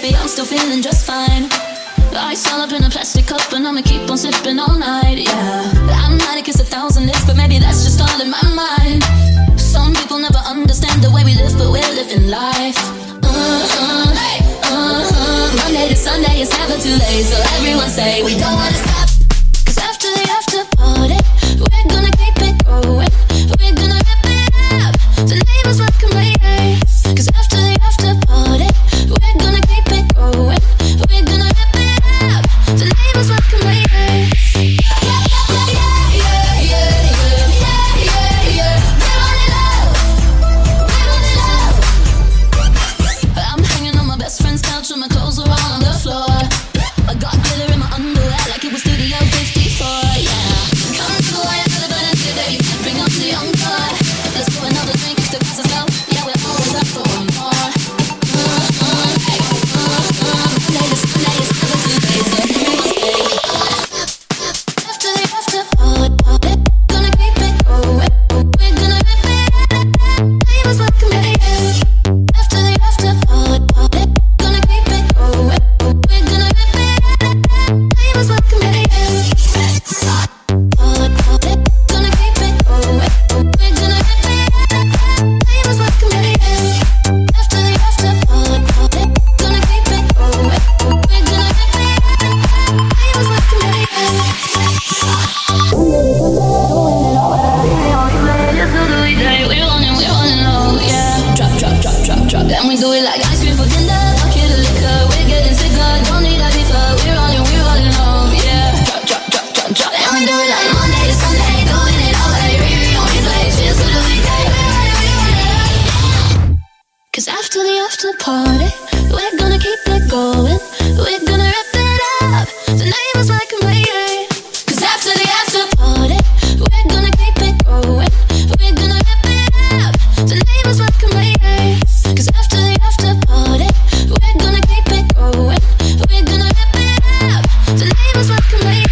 baby, I'm still feeling just fine. I all up in a plastic cup, and I'ma keep on sipping all night, yeah. I'm not against a thousand lips, but maybe that's just all in my mind. Some people never understand the way we live, but we're living life. Uh-huh, uh-huh. Monday to Sunday, it's never too late, so everyone say we don't wanna stop. After the party. We're gonna keep it going. We're gonna wrap it up. Tonight was like a mayday. Cause after the after party, we're gonna keep it going. We're gonna rip it up. Tonight was like a mayday. Cause after the after party, we're gonna keep it going. We're gonna rip it up. Tonight was like a mayday.